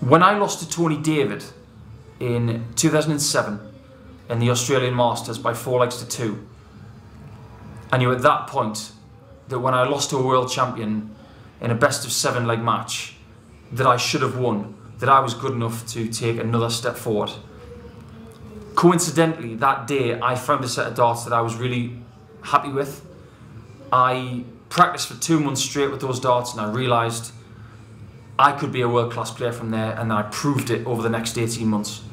When I lost to Tony David in 2007 in the Australian Masters by four legs to two, I knew at that point that when I lost to a world champion in a best of seven leg match, that I should have won, that I was good enough to take another step forward. Coincidentally, that day I found a set of darts that I was really happy with. I practiced for two months straight with those darts and I realised I could be a world class player from there and I proved it over the next 18 months.